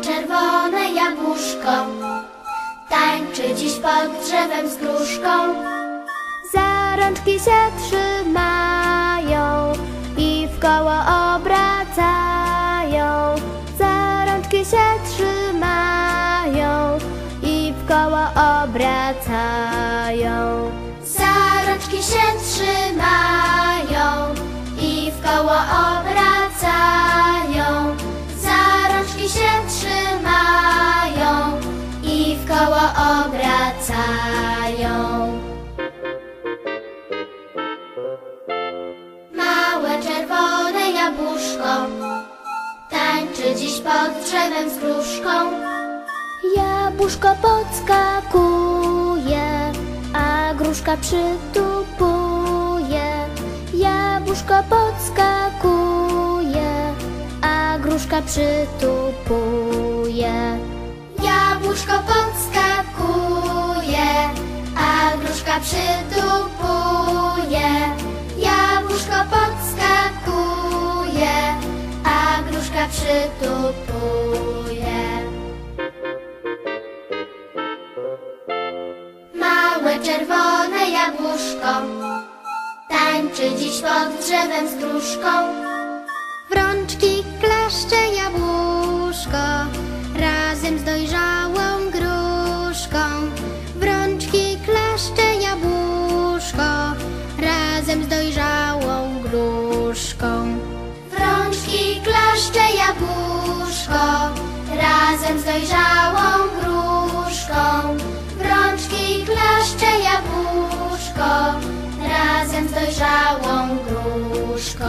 czerwone jabłuszko Tańczy dziś pod drzewem z gruszką Za rączki się trzymają i w koło obracają. Za rączki się trzymają i w koło obracają. Pod drzewem z gruszką. Jabłuszko podskakuje, a gruszka przytupuje. Jabłuszko podskakuje, a gruszka przytupuje. Jabłuszko podskakuje, przytupuje. Małe czerwone jabłuszko tańczy dziś pod drzewem z gruszką. W rączki klaszcze dojrzałą gruszką. W rączki klaszcze jabłuszko razem z dojrzałą gruszką.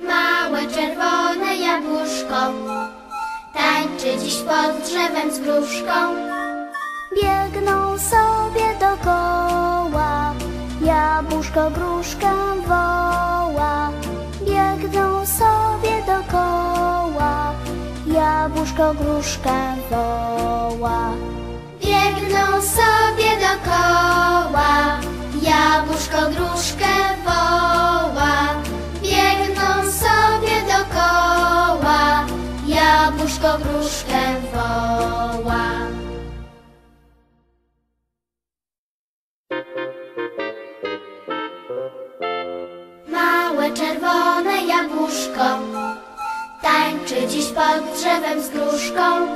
Małe czerwone jabłuszko tańczy dziś pod drzewem z gruszką. Biegną sobie dokoła, jabłuszko gruszkę woła. Jabłuszko gruszkę woła. Biegną sobie dokoła, jabłuszko gruszkę woła. Biegną sobie dokoła, jabłuszko gruszkę woła. Małe czerwone pod drzewem z gruszką.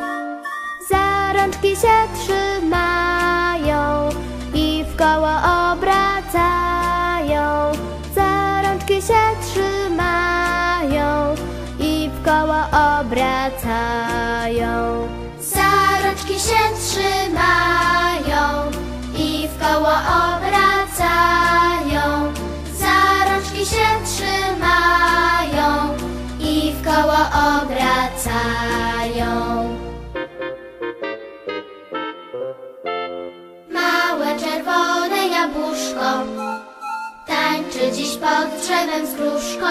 Za rączki się trzymają obracają. Małe czerwone jabłuszko tańczy dziś pod drzewem z gruszką.